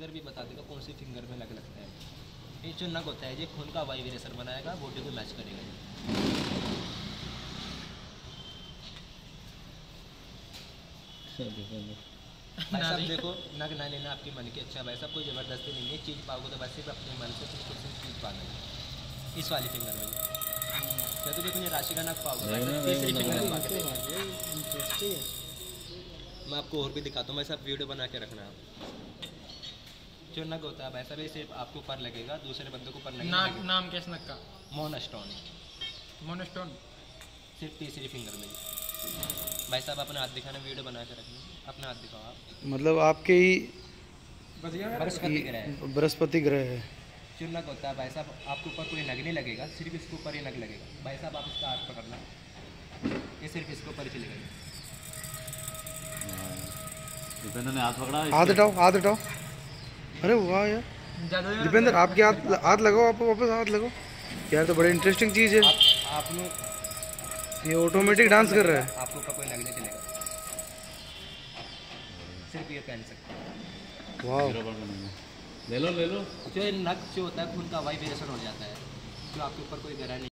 Finger भी बता देगा कौन सी फिंगर में लग लगता है? ये जो नग होता है ये खून का वाइब्रेशन बनाएगा बॉडी को मैच करेगा ये भाई साहब देखो नग ना लेना आपके मन की अच्छा भाई साहब कोई ज़बरदस्ती नहीं है चीज़ पाओगे तो बस सिर्फ़ अपने मन से कुछ कुछ चीज़ पाना है। इस वाली फिंगर में। या तो देखो ये राशि का नग पाओगे तीसरी फिंगर में पाओगे इंटरेस्टिंग है। मैं आपको और भी दिखाता हूँ। भाई साहब वीडियो बना के रखना। आप जो नग होता है भाई साहब ये सिर्फ़ आपके ऊपर लगेगा दूसरे बंदे को ऊपर नहीं ना, लगेगा नाम क्या स्नक का मोन स्टोन मोनोस्टोन। सिर्फ़ तीसरी फिंगर में। भाई साहब अपना हाथ दिखाना वीडियो बना के रखना। अपना हाथ दिखाओ आप। मतलब आपके ही बृहस्पति ग्रह है। बृहस्पति ग्रह है। जो नग होता है भाई साहब आपके ऊपर कोई नग नहीं लगेगा सिर्फ़ इसके ऊपर ही नग लगेगा। भाई साहब आप इसका हाथ पकड़ना। ये सिर्फ़ इसके ऊपर ही चलेगा। हाथ पकड़ा हाथ हटाओ हाथ हटाओ अरे वाह यार। दीपेंद्र आपके हाथ हाथ लगाओ आप वापस हाथ लगाओ। यार तो बड़ी इंटरेस्टिंग चीज़ है। आप आपने ये ऑटोमेटिक डांस कर रहा है। आपके ऊपर कोई नग नहीं। चलेगा सिर्फ़ ये पहन सकते वाह ले लो ले लो। जो ये जो होता है खून का वाइब्रेशन हो जाता है। जो आपके ऊपर कोई गहरा नहीं